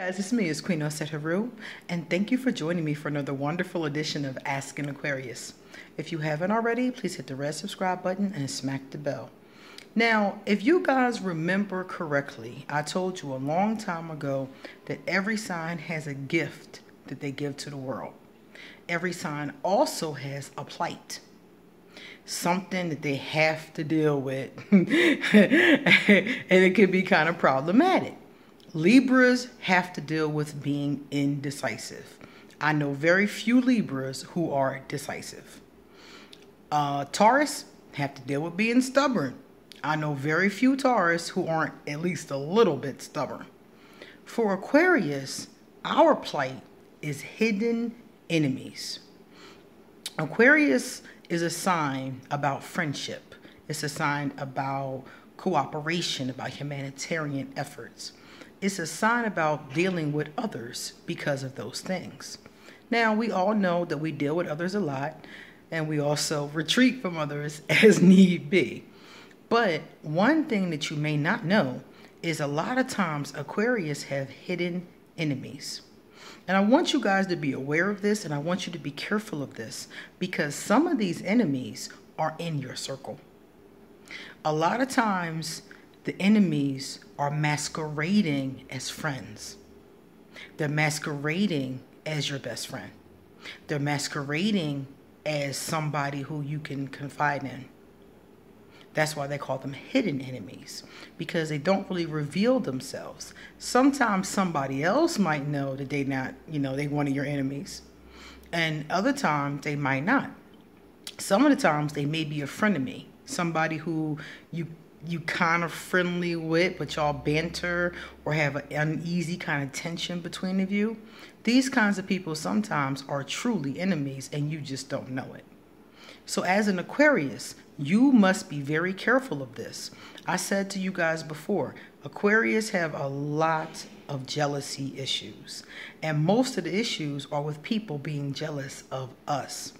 guys, it's me, it's Queen Auset Heru, and thank you for joining me for another wonderful edition of Ask an Aquarius. If you haven't already, please hit the red subscribe button and smack the bell. Now, if you guys remember correctly, I told you a long time ago that every sign has a gift that they give to the world. Every sign also has a plight, something that they have to deal with, and it can be kind of problematic. Libras have to deal with being indecisive. I know very few Libras who are decisive. Uh, Taurus have to deal with being stubborn. I know very few Taurus who aren't at least a little bit stubborn. For Aquarius, our plight is hidden enemies. Aquarius is a sign about friendship. It's a sign about cooperation, about humanitarian efforts it's a sign about dealing with others because of those things. Now, we all know that we deal with others a lot and we also retreat from others as need be. But one thing that you may not know is a lot of times Aquarius have hidden enemies. And I want you guys to be aware of this and I want you to be careful of this because some of these enemies are in your circle. A lot of times the enemies are masquerading as friends. They're masquerading as your best friend. They're masquerading as somebody who you can confide in. That's why they call them hidden enemies because they don't really reveal themselves. Sometimes somebody else might know that they're not, you know, they one of your enemies. And other times they might not. Some of the times they may be a friend of me, somebody who you you kind of friendly with, but y'all banter or have an uneasy kind of tension between of you, these kinds of people sometimes are truly enemies and you just don't know it. So as an Aquarius, you must be very careful of this. I said to you guys before, Aquarius have a lot of jealousy issues. And most of the issues are with people being jealous of us.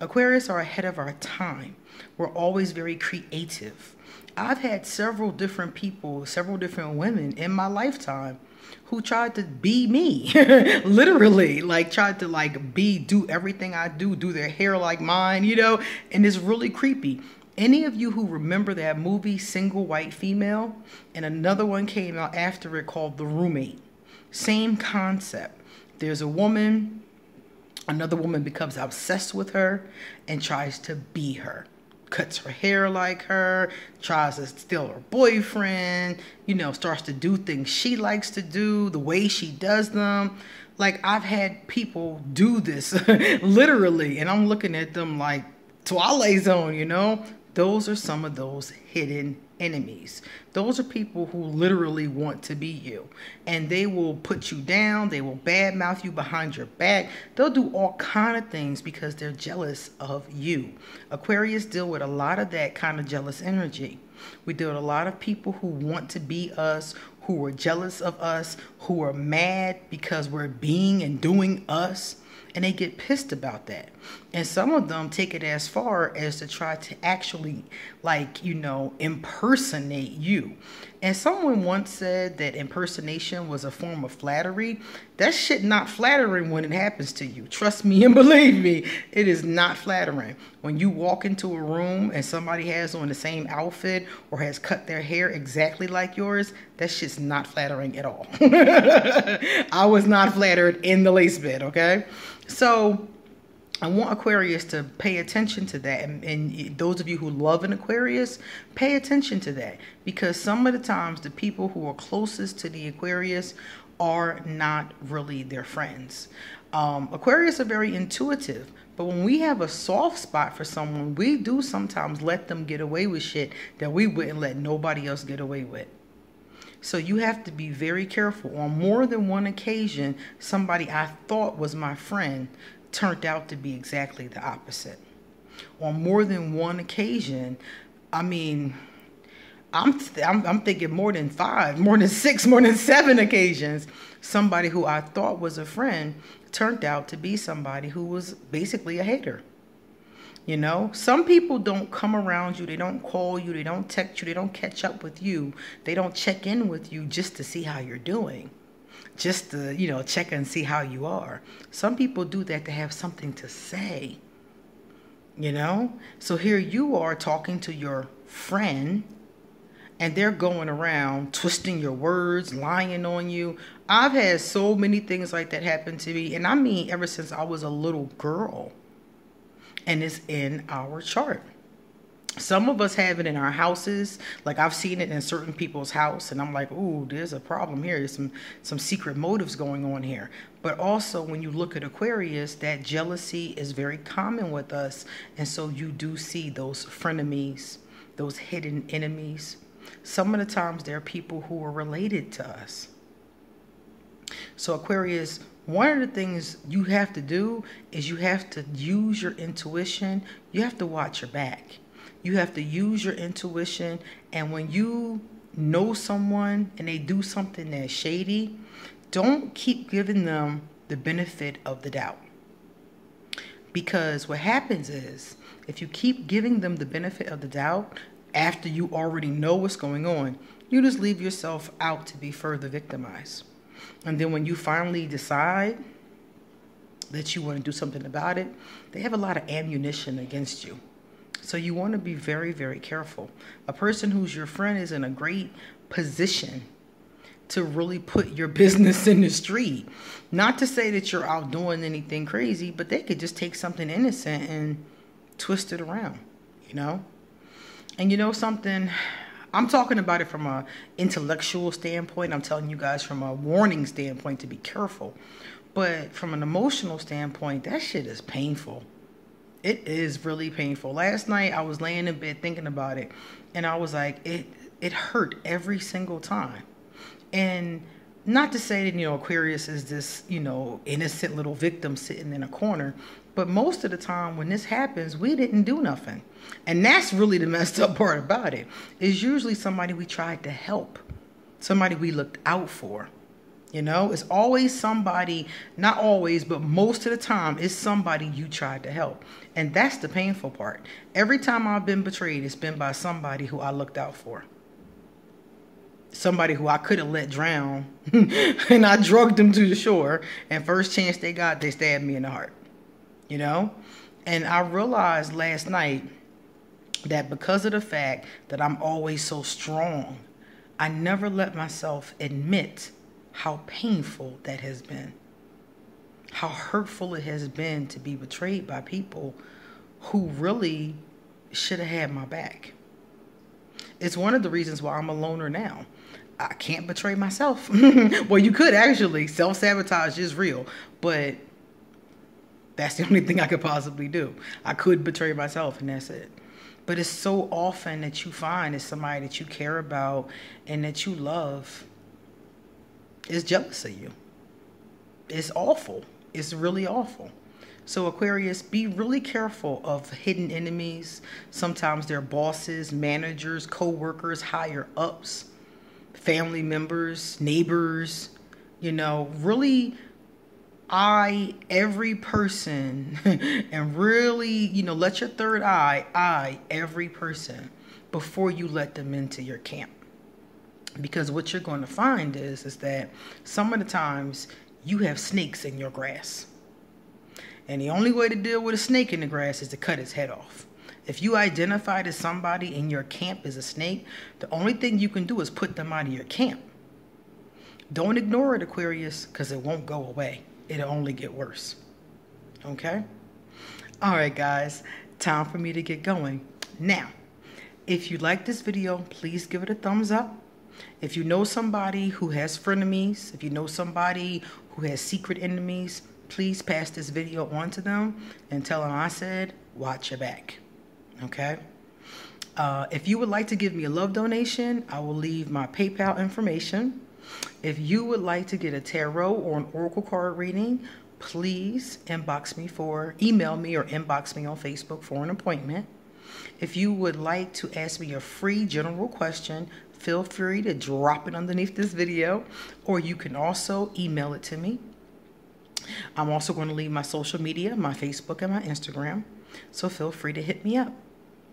Aquarius are ahead of our time. We're always very creative. I've had several different people, several different women in my lifetime who tried to be me literally like tried to like be do everything i do do their hair like mine you know? And it's really creepy. Any of you who remember that movie single white female and another one came out after it called the roommate same concept. There's a woman another woman becomes obsessed with her and tries to be her cuts her hair like her, tries to steal her boyfriend, you know, starts to do things she likes to do, the way she does them. Like I've had people do this literally, and I'm looking at them like Twilight Zone, you know? Those are some of those hidden enemies. Those are people who literally want to be you. And they will put you down. They will badmouth you behind your back. They'll do all kind of things because they're jealous of you. Aquarius deal with a lot of that kind of jealous energy. We deal with a lot of people who want to be us, who are jealous of us, who are mad because we're being and doing us and they get pissed about that. And some of them take it as far as to try to actually, like, you know, impersonate you. And someone once said that impersonation was a form of flattery. That shit not flattering when it happens to you. Trust me and believe me, it is not flattering. When you walk into a room and somebody has on the same outfit or has cut their hair exactly like yours, that shit's not flattering at all. I was not flattered in the least bit, okay? So I want Aquarius to pay attention to that. And, and, those of you who love an Aquarius, pay attention to that. Because some of the times, the people who are closest to the Aquarius are not really their friends. Um, Aquarius are very intuitive. But when we have a soft spot for someone, we do sometimes let them get away with shit that we wouldn't let nobody else get away with. So you have to be very careful. On more than one occasion, somebody I thought was my friend turned out to be exactly the opposite. On more than one occasion, I mean, I'm, I'm, I'm thinking more than five, more than six, more than seven occasions, somebody who I thought was a friend turned out to be somebody who was basically a hater. You know, some people don't come around you, they don't call you, they don't text you, they don't catch up with you, they don't check in with you just to see how you're doing. just to, you know, check and see how you are. Some people do that to have something to say. You know? So here you are talking to your friend and they're going around twisting your words, lying on you. I've had so many things like that happen to me, and I mean ever since I was a little girl. And it's in our chart. Some of us have it in our houses. Like I've seen it in certain people's house, and I'm like, ooh, there's a problem here. There's some some secret motives going on here. But also, when you look at Aquarius, that jealousy is very common with us, and so you do see those frenemies, those hidden enemies. Some of the times, there are people who are related to us. So Aquarius, one of the things you have to do is you have to use your intuition. You have to watch your back you have to use your intuition. And when you know someone and they do something that's shady, don't keep giving them the benefit of the doubt. Because what happens is, if you keep giving them the benefit of the doubt after you already know what's going on, you just leave yourself out to be further victimized. And then when you finally decide that you want to do something about it, they have a lot of ammunition against you. So you want to be very, very careful. A person who's your friend is in a great position to really put your business in the street. Not to say that you're out doing anything crazy, but they could just take something innocent and twist it around, you know? And you know something? I'm talking about it from a intellectual standpoint. I'm telling you guys from a warning standpoint to be careful. But from an emotional standpoint, that shit is painful it is really painful. Last night I was laying in bed thinking about it and I was like it it hurt every single time. And not to say that you know Aquarius is this, you know, innocent little victim sitting in a corner, but most of the time when this happens, we didn't do nothing. And that's really the messed up part about it. Is usually somebody we tried to help, somebody we looked out for. You know, it's always somebody, not always, but most of the time, it's somebody you tried to help. And that's the painful part. Every time I've been betrayed, it's been by somebody who I looked out for. Somebody who I could have let drown, and I drugged them to the shore. And first chance they got, they stabbed me in the heart. You know? And I realized last night that because of the fact that I'm always so strong, I never let myself admit how painful that has been, how hurtful it has been to be betrayed by people who really should have had my back. It's one of the reasons why I'm a loner now. I can't betray myself. well, you could actually. Self sabotage is real, but that's the only thing I could possibly do. I could betray myself, and that's it. But it's so often that you find it's somebody that you care about and that you love is jealous of you. It's awful. It's really awful. So, Aquarius, be really careful of hidden enemies. Sometimes they're bosses, managers, co workers, higher ups, family members, neighbors. You know, really eye every person and really, you know, let your third eye eye every person before you let them into your camp. Because what you're going to find is is that some of the times you have snakes in your grass. And the only way to deal with a snake in the grass is to cut its head off. If you identify that somebody in your camp is a snake the only thing you can do is put them out of your camp. Don't ignore it aquarius because it won't go away it'll only get worse okay all right guys time for me to get going now if you like this video please give it a thumbs up if you know somebody who has frenemies, if you know somebody who has secret enemies, please pass this video on to them and tell them I said, watch your back. Okay? Uh, if you would like to give me a love donation, I will leave my PayPal information. If you would like to get a tarot or an oracle card reading, please inbox me for, email me or inbox me on Facebook for an appointment. If you would like to ask me a free general question, feel free to drop it underneath this video or you can also email it to me. I'm also going to leave my social media, my Facebook and my Instagram. So feel free to hit me up.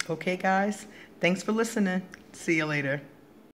Okay, guys. Thanks for listening. See you later.